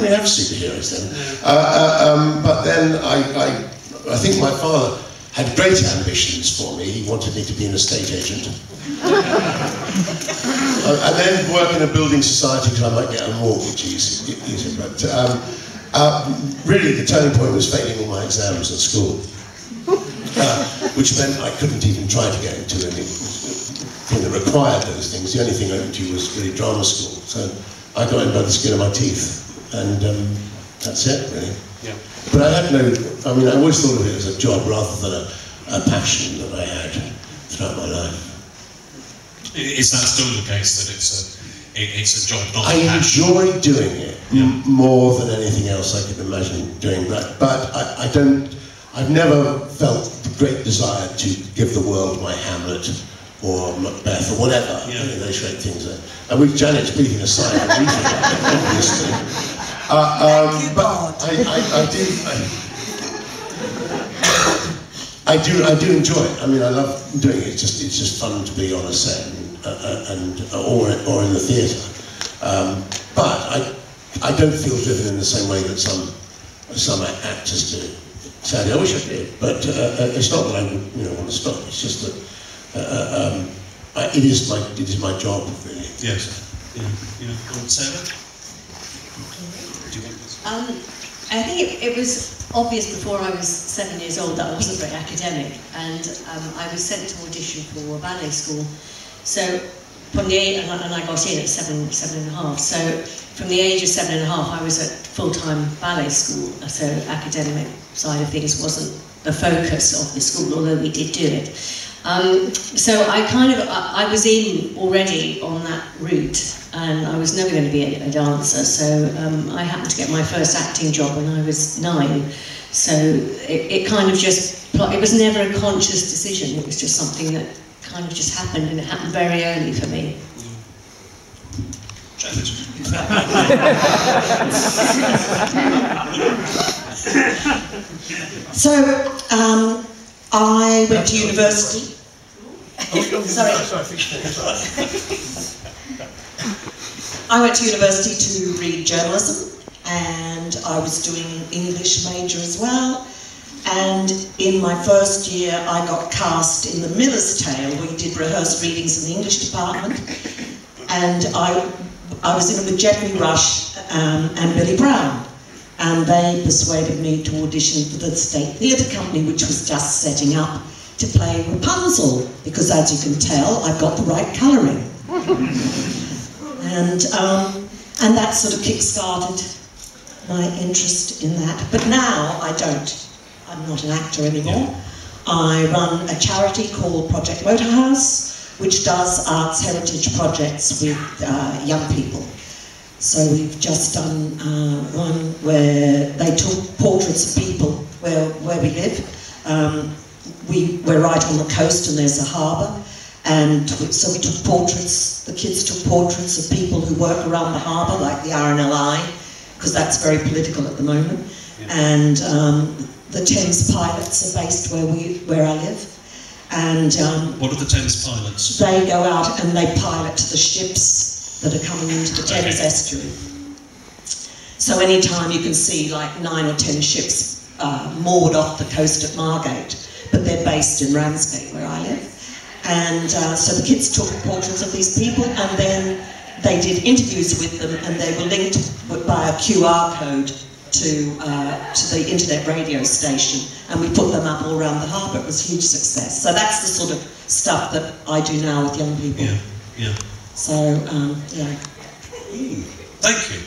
we have superheroes then? Uh, uh, um, but then I, I, I think my father had great ambitions for me. He wanted me to be an estate agent. uh, and then work in a building society because I might get a mortgage easy. easy. But um, uh, really, the turning point was failing all my exams at school, uh, which meant I couldn't even try to get into anything that required those things. The only thing I went to was really drama school. So I got in by the skin of my teeth, and um, that's it, really. Yeah. But I had no, I mean, I always thought of it as a job rather than a, a passion that I had throughout my life. Is that still the case that it's a it, it's a job, not I a enjoy doing it Yeah. more than anything else I could imagine doing. that. but I, I don't, I've never felt the great desire to give the world my Hamlet or Macbeth or whatever, Yeah. you know, those great things. And with Janet's breathing a sigh of relief, obviously. Uh, um, Thank you, but God. I, I, I do. I, I do, I do enjoy it. I mean, I love doing it. It's just, it's just fun to be on a set and, uh, uh, and uh, or, or in the theatre. Um, but I, I don't feel driven in the same way that some, some actors do. Sadly, I wish I did, but uh, uh, it's not that I would, you know, want to stop. It's just that uh, um, I, it is my, it is my job, really. Yes. Yeah. Yeah. Go on, Sarah. Um, I think it, it was obvious before I was seven years old that I wasn't very academic, and um, I was sent to audition for a ballet school. So from the age, and I, and I got in at seven, seven and a half. So from the age of seven and a half, I was at full-time ballet school. So academic side of things wasn't the focus of the school, although we did do it. Um, so I kind of, I, I was in already on that route and I was never going to be a, a dancer. So um, I happened to get my first acting job when I was nine. So it, it kind of just, it was never a conscious decision. It was just something that kind of just happened and it happened very early for me. So, um, I went to university. Sorry. I went to university to read journalism and I was doing English major as well. And in my first year, I got cast in The Miller's Tale. We did rehearsed readings in the English department. And I, I was in with Geoffrey Rush um, and Bille Brown. And they persuaded me to audition for the State Theatre Company, which was just setting up to play Rapunzel, because as you can tell, I've got the right colouring. And, um, and that sort of kick-started my interest in that. But now I don't. I'm not an actor anymore. I run a charity called Project Motorhouse, which does arts heritage projects with uh, young people. So we've just done uh, one where they took portraits of people where, where we live. Um, we, we're right on the coast and there's a harbour. And so we took portraits, the kids took portraits of people who work around the harbour, like the RNLI, because that's very political at the moment. And um, the Thames pilots are based where, we, where I live. And um, What are the Thames pilots? they go out and they pilot the ships that are coming into the Thames Okay. estuary. So anytime you can see like nine or ten ships uh, moored off the coast at Margate, but they're based in Ramsgate where I live. And uh, so the kids took portraits of these people and then they did interviews with them and they were linked by a QR code to, uh, to the internet radio station and we put them up all around the harbour. It was a huge success. So that's the sort of stuff that I do now with young people. Yeah. Yeah. So, um, yeah. Thank you.